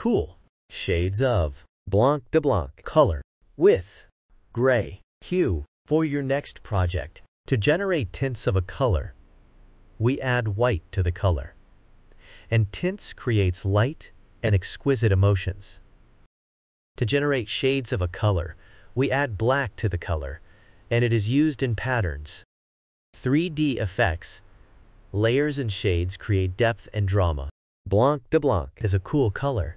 cool shades of Blanc de Blanc. color with gray hue for your next project. To generate tints of a color, we add white to the color. And tints creates light and exquisite emotions. To generate shades of a color, we add black to the color, and it is used in patterns. 3D effects, layers and shades create depth and drama. Blanc de Blanc. Is a cool color,